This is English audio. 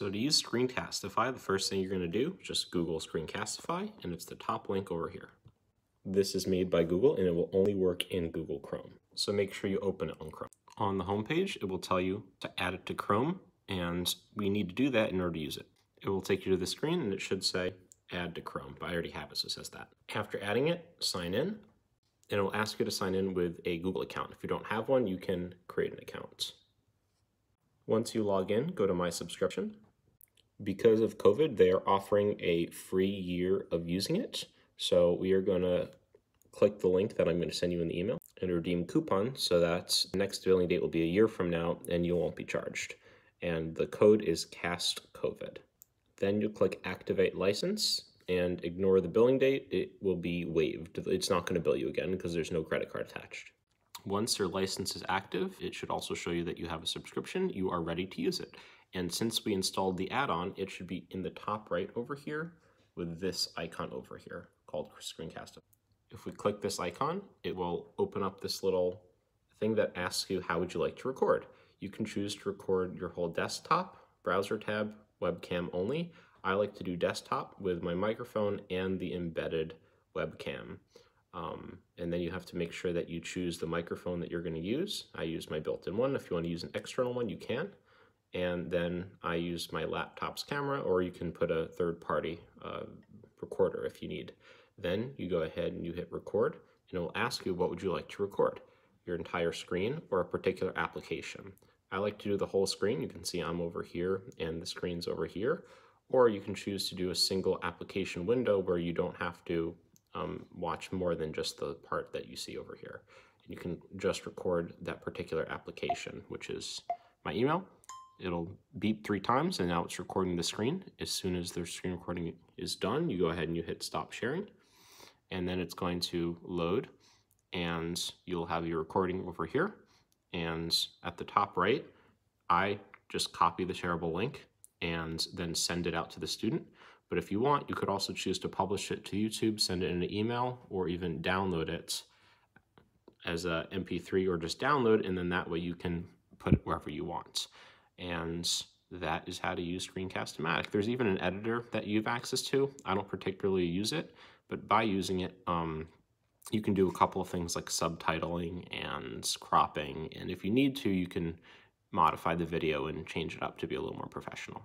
So to use Screencastify, the first thing you're going to do just Google Screencastify, and it's the top link over here. This is made by Google, and it will only work in Google Chrome. So make sure you open it on Chrome. On the home page, it will tell you to add it to Chrome, and we need to do that in order to use it. It will take you to the screen, and it should say add to Chrome, but I already have it, so it says that. After adding it, sign in, and it will ask you to sign in with a Google account. If you don't have one, you can create an account. Once you log in, go to My Subscription. Because of COVID, they are offering a free year of using it. So we are going to click the link that I'm going to send you in the email and redeem coupon so that next billing date will be a year from now and you won't be charged. And the code is CAST COVID. Then you'll click Activate License and ignore the billing date. It will be waived. It's not going to bill you again because there's no credit card attached. Once your license is active, it should also show you that you have a subscription. You are ready to use it. And since we installed the add-on, it should be in the top right over here with this icon over here called Screencast. If we click this icon, it will open up this little thing that asks you how would you like to record. You can choose to record your whole desktop, browser tab, webcam only. I like to do desktop with my microphone and the embedded webcam. Um, and then you have to make sure that you choose the microphone that you're going to use. I use my built-in one. If you want to use an external one, you can. And then I use my laptop's camera, or you can put a third-party uh, recorder if you need. Then you go ahead and you hit record, and it will ask you what would you like to record, your entire screen or a particular application. I like to do the whole screen. You can see I'm over here and the screen's over here. Or you can choose to do a single application window where you don't have to um, watch more than just the part that you see over here. And you can just record that particular application, which is my email. It'll beep three times and now it's recording the screen. As soon as the screen recording is done, you go ahead and you hit stop sharing and then it's going to load and you'll have your recording over here. And at the top right, I just copy the shareable link and then send it out to the student. But if you want, you could also choose to publish it to YouTube, send it in an email, or even download it as a MP3 or just download, and then that way you can put it wherever you want. And that is how to use Screencast-O-Matic. There's even an editor that you have access to. I don't particularly use it, but by using it, um, you can do a couple of things like subtitling and cropping. And if you need to, you can modify the video and change it up to be a little more professional.